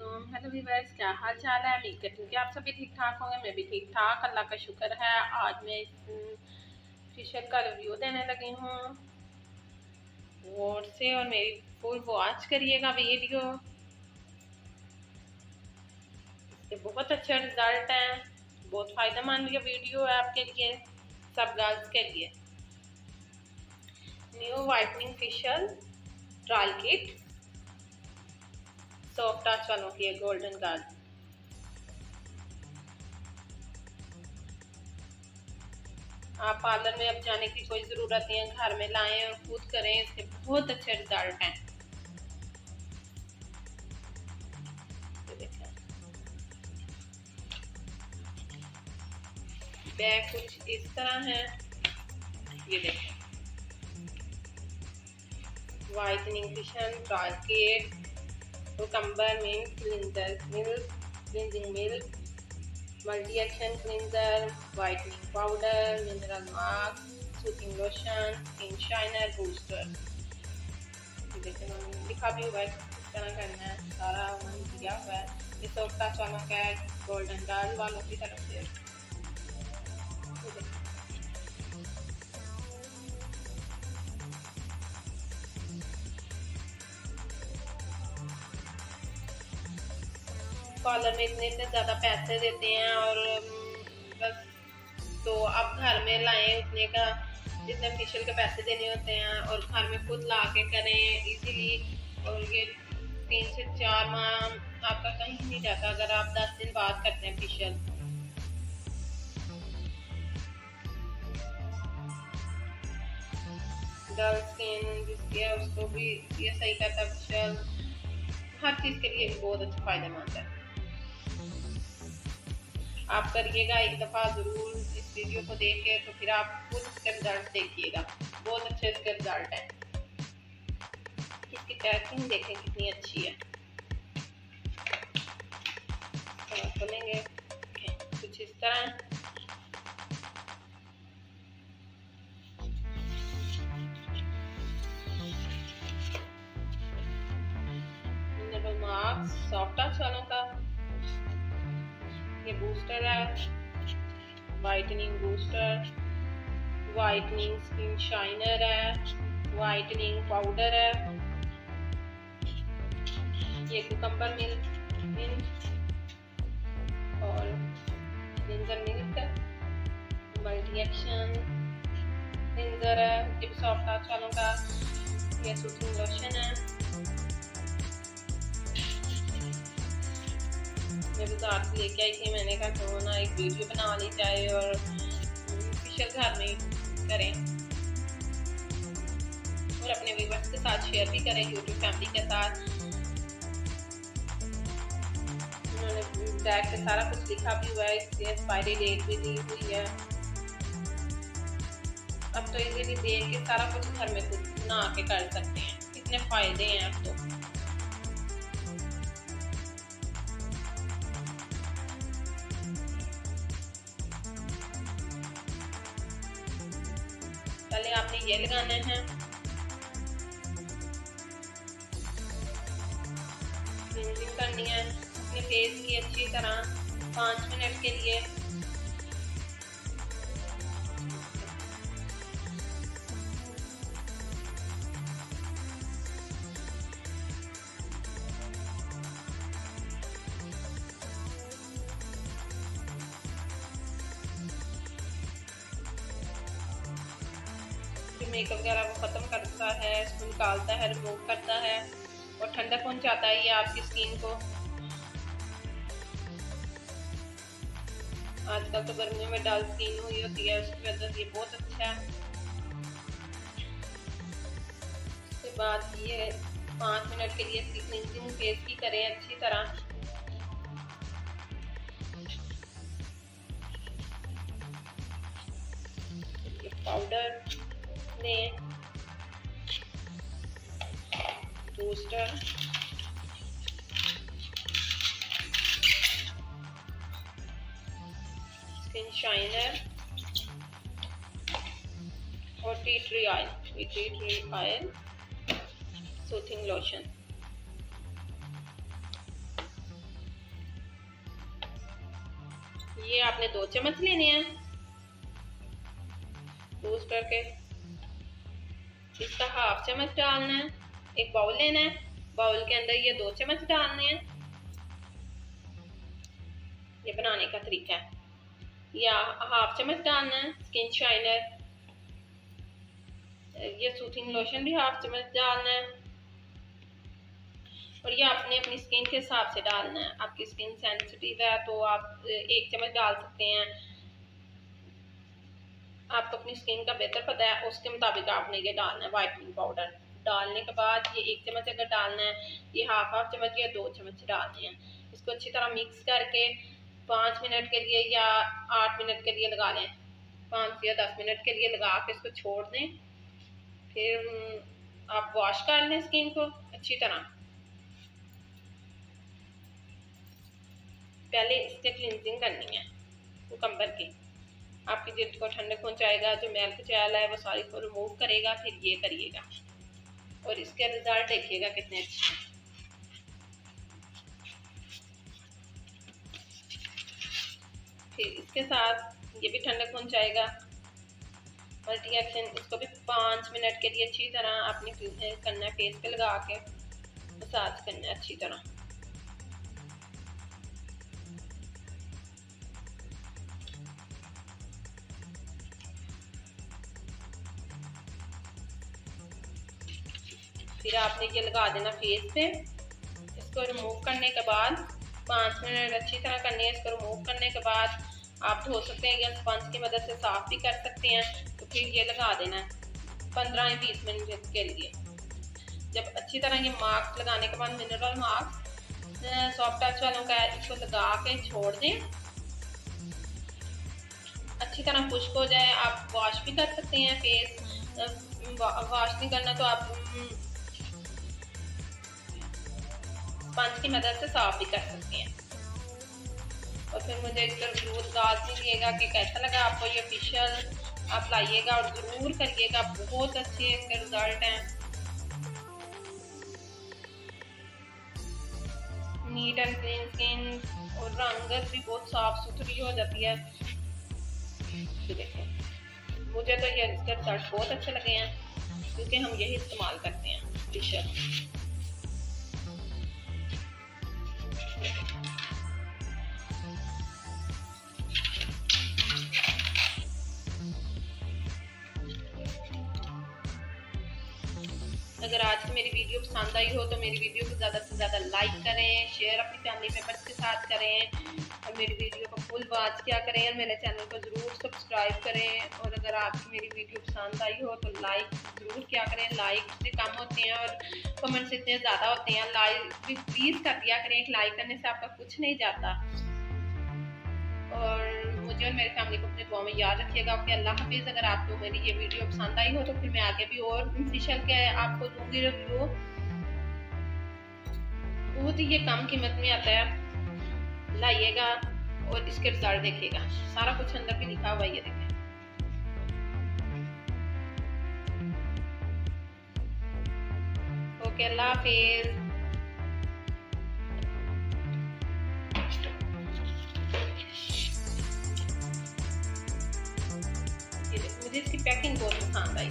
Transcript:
वालेकुम hello viewers क्या हाल चाल है? उम्मीद करती हूँ कि आप सभी ठीक ठाक होंगे, मैं भी ठीक ठाक अल्लाह का शुक्र है, आज मैं इस फेशियल का रिव्यू देने लगी हूँ। और से और मेरी फुल वॉच करिएगा वीडियो इसके बहुत अच्छा रिज़ल्ट है, बहुत फ़ायदेमंद ये वीडियो है आपके लिए, सब गर्ल्स के लिए। New whitening facial trial kit soft touch वालों की है गोल्डन गार्ड आप पार्लर में अब जाने की कोई ज़रूरत नहीं है, घर में लाएँ और खुद करें, इसके बहुत अच्छे रिज़ल्ट हैं। बैग कुछ इस तरह है। ये देखें वाइटनिंग फिशन ट्राकेट cucumber mint cleanser milk cleansing milk multi-action cleanser whitening powder mineral mask soothing lotion skin shiner booster लिखा भी हुआ है किस तरह करना है सारा उन्होंने दिया हुआ है ये सोफ्टा चालों का गोल्डन डाल वालों की तरफ़ से पार्लर में इतने इतने ज़्यादा पैसे देते हैं और बस तो आप घर में लाएँ उतने का, जितने फेशियल के पैसे देने होते हैं और घर में खुद ला के करें, इजीली और ये तीन से चार माह आपका कहीं नहीं जाता अगर आप दस दिन बाद करते हैं फेशियल डल स्किन जिसकी है, उसको भी ये सही करता है फेशियल हर चीज़ के लिए बहुत अच्छा फ़ायदेमंद है। आप करिएगा, एक दफ़ा ज़रूर इस वीडियो को देख के तो फिर आप खुद इसके रिज़ल्ट देखिएगा। बहुत अच्छे इसके रिज़ल्ट है। इसकी पैकिंग देखें कितनी अच्छी है। खोलेंगे। कुछ इस तरह बूस्टर है whitening booster whitening skin shiner है वाइटनिंग पाउडर है ये कुकम्बर मिल्क मिल्क और ginger milk multi action ginger है टिप सॉफ्ट टच वालों का ये सूथिंग लोशन है। मैं बाज़ार से लेके आई थी, मैंने कहा, क्यों ना एक वीडियो बना ली जाए और स्पेशल घर में करें। और अपने व्यूवर्स के साथ शेयर भी करें यूट्यूब फैमिली के साथ। उन्होंने बैग पे सारा कुछ लिखा भी हुआ है, इसकी एक्सपायरी डेट भी दी हुई है। अब तो इजीली देख के सारा कुछ घर में खुद ना आके कर सकते हैं। कितने फ़ायदे हैं अब तो। आपने ये लगाना है। करनी है। अपने फेस की अच्छी तरह पाँच मिनट के लिए। मेकअप वगैरह वो ख़त्म करता है इसको निकालता है रिमूव करता है और ठंडा पहुंचाता है ये आपकी स्किन को? आजकल तो गर्मियों में डल स्किन हुई होती है, उसकी वजह से ये बहुत अच्छा है। उसके बाद ये पाँच मिनट के लिए इसकी क्लिनजिंग फेस की करें अच्छी तरह। पाउडर अपने टोस्टर स्किन शाइनर और tea tree oil tea tree oil soothing lotion ये आपने दो चम्मच लेने हैं। टोस्ट करके इसका हाफ़ चम्मच डालना है, एक बाउल लेना है बाउल के अंदर ये दो चम्मच डालने हैं। ये बनाने का तरीका है। या हाफ़ चम्मच डालना है स्किन शाइनर ये सूथिंग लोशन भी हाफ़ चम्मच डालना है। और ये आपने अपनी स्किन के हिसाब से डालना है। आपकी स्किन सेंसिटिव है तो आप, एक चम्मच डाल सकते हैं। आपको अपनी स्किन का बेहतर पता है, उसके मुताबिक आपने ये डालना है वाइटनिंग पाउडर डालने के बाद ये एक चम्मच अगर डालना है, ये हाफ़ हाफ़ चम्मच या दो चम्मच डालने हैं। इसको अच्छी तरह मिक्स करके पाँच मिनट के लिए या आठ मिनट के लिए लगा लें। पाँच या दस मिनट के लिए लगा के इसको छोड़ दें। फिर आप वॉश कर लें स्किन को अच्छी तरह। पहले इससे क्लिनजिंग करनी है कुकम्बर की। आपकी जिल्द को ठंडक पहुंचाएगा, जो मैल कुचैल है, वो सारी को रिमूव करेगा, फिर ये करिएगा। और इसके रिज़ल्ट देखिएगा कितने अच्छे फिर इसके साथ ये भी ठंडक पहुंचाएगा। मल्टी एक्शन इसको भी पाँच मिनट के लिए अच्छी तरह आपने करना है फेस पे लगा के मसाज करना है अच्छी तरह। फिर आपने ये लगा देना फेस पे। इसको रिमूव करने के बाद पाँच मिनट अच्छी तरह करनी है, इसको रिमूव करने के बाद आप धो सकते हैं, या स्पंज की मदद से साफ़ भी कर सकते हैं। तो फिर ये लगा देना है, पंद्रह या बीस मिनट के लिए। जब अच्छी तरह ये मास्क लगाने के बाद मिनरल मास्क सॉफ्ट टच वालों का इसको लगा के छोड़ दें। अच्छी तरह खुश्क हो जाए, आप वॉश भी कर सकते हैं फेस। वॉश नहीं करना तो आप स्पंज की मदद से साफ़ भी कर सकते हैं। और फिर मुझे ज़रूर गाज दीजिएगा कि कैसा लगा आपको ये फिशल आप लाइएगा और ज़रूर करिएगा, बहुत अच्छे इसके रिज़ल्ट हैं। नीट एंड क्लीन स्किन और रंगत भी बहुत साफ़ सुथरी हो जाती है। देखें मुझे तो ये इसके रिज़ल्ट बहुत अच्छे लगे हैं, क्योंकि हम यही इस्तेमाल करते हैं फिशल अगर आज की मेरी वीडियो पसंद आई हो तो मेरी वीडियो को ज़्यादा से ज़्यादा लाइक करें शेयर अपनी फैमिली मेंबर्स के साथ करें और मेरी वीडियो को फुल वॉच क्या करें और मेरे चैनल को ज़रूर सब्सक्राइब करें। और अगर आपकी मेरी वीडियो पसंद आई हो तो लाइक ज़रूर क्या करें। लाइक से कम होते हैं और कमेंट्स इतने ज़्यादा होते हैं। लाइक भी प्लीज़ कर दिया करें। लाइक करने से आपका कुछ नहीं जाता। और मुझे और मेरी फैमिली को अपने दुआ में याद रखिएगा। कि अल्लाह हाफिज़। अगर आपको मेरी ये वीडियो पसंद आई हो तो फिर मैं आगे भी और फिशल के आपको दूँगी रिव्यू बहुत ही ये कम कीमत में आता है। लाइएगा और इसके रिज़ल्ट देखिएगा। सारा कुछ अंदर भी लिखा हुआ ये देखें ओके, अल्लाह हाफिज़। मुझे इसकी पैकिंग बहुत पसंद आई